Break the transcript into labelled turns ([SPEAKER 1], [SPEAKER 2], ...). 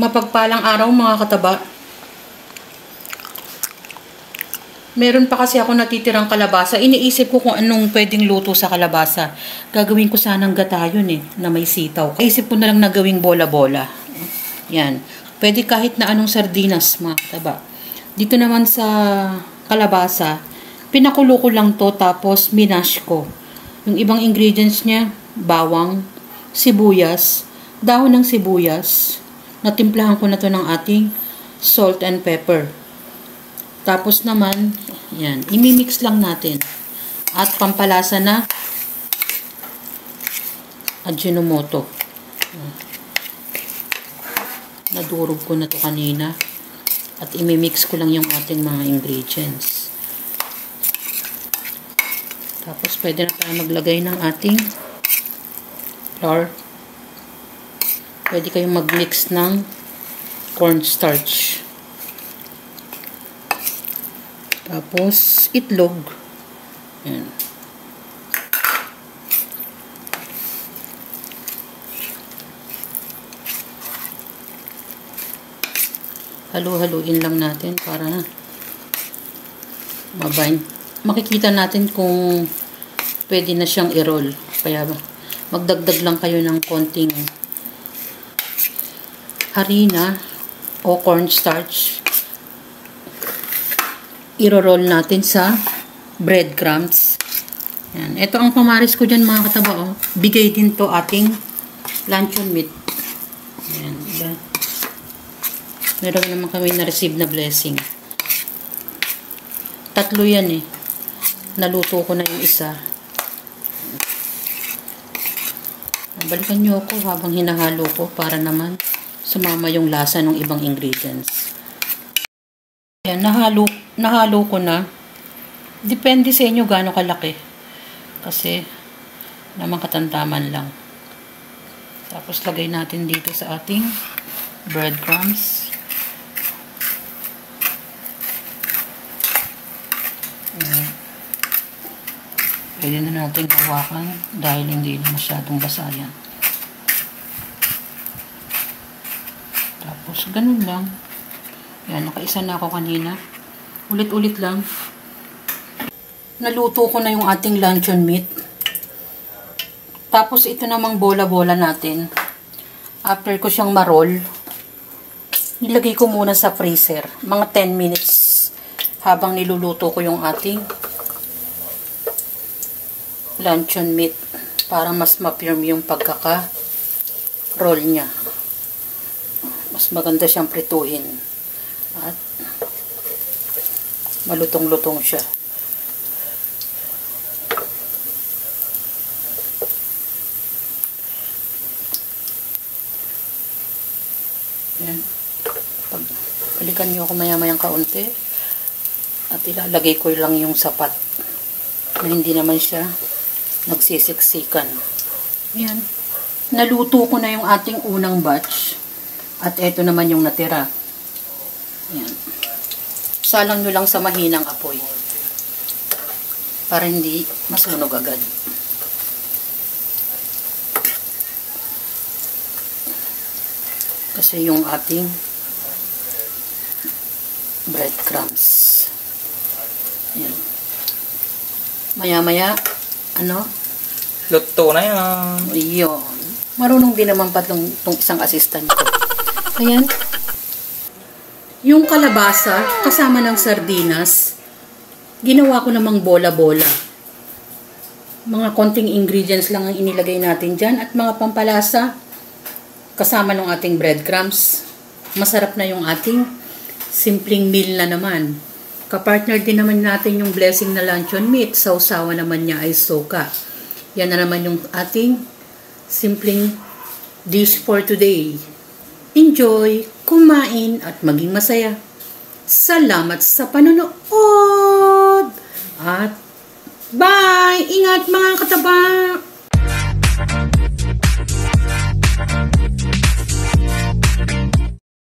[SPEAKER 1] Mapagpalang araw mga kataba. Meron pa kasi ako natitirang kalabasa. Iniisip ko kung anong pwedeng luto sa kalabasa. Gagawin ko sanang gata yun eh, na may sitaw. Isip ko na lang na gawing bola-bola. Yan. Pwede kahit na anong sardinas, mga kataba. Dito naman sa kalabasa, pinakulo ko lang to tapos minash ko. Yung ibang ingredients niya, bawang, sibuyas, dahon ng sibuyas, natimplahan ko na to ng ating salt and pepper. Tapos naman, yan, imimix lang natin. At pampalasa na Ajinomoto. Nadurog ko na to kanina. At imimix ko lang yung ating mga ingredients. Tapos pwede na tayo maglagay ng ating flour. Pwede kayong mag-mix ng cornstarch. Tapos, itlog. Yan. Halu-haluin lang natin para mabind. Makikita natin kung pwede na siyang i-roll. Kaya magdagdag lang kayo ng konting harina o cornstarch iro-roll natin sa breadcrumbs. Yan. Ito ang pamaris ko dyan mga kataba. Oh. Bigay din to ating luncheon meat. Yan. Diba? Meron naman kami na-receive na blessing. Tatlo yan eh. Naluto ko na yung isa. Balikan nyo ako habang hinahalo ko para naman sumama yung lasa ng ibang ingredients. Yan, nahalo, nahalo ko na. Depende sa inyo gaano kalaki. Kasi, naman katantaman lang. Tapos, lagay natin dito sa ating breadcrumbs. Ayan. Pwede na natin hawakan dahil hindi na masyadong basa yan. Tapos, ganun lang. Yan, nakaisa na ako kanina. Ulit-ulit lang. Naluto ko na yung ating luncheon meat. Tapos ito namang bola-bola natin. After ko siyang marol, nilagay ko muna sa freezer. Mga 10 minutes habang niluluto ko yung ating luncheon meat para mas ma-firm yung pagkaka-roll niya. Mas maganda siyang prituhin. At malutong-lutong siya. Yan. Pag balikan nyo ako maya-mayang kaunti at ilalagay ko lang yung sapat na hindi naman siya nagsisiksikan. Yan. Naluto ko na yung ating unang batch at eto naman yung natira. Ayan. Salang nyo lang sa mahinang apoy. Para hindi masunog agad. Kasi yung ating breadcrumbs. Ayan. Maya-maya, ano?
[SPEAKER 2] Luto na yan.
[SPEAKER 1] Iyon. Marunong din naman pa itong isang assistant ko. Ayan. Yung kalabasa, kasama ng sardinas, ginawa ko namang bola-bola. Mga konting ingredients lang ang inilagay natin dyan at mga pampalasa, kasama ng ating breadcrumbs. Masarap na yung ating simpleng meal na naman. Kapartner din naman natin yung blessing na luncheon meat. Sausawa naman niya ay soka. Yan na naman yung ating simpleng dish for today enjoy, kumain, at maging masaya. Salamat sa panonood! At bye! Ingat mga kataba!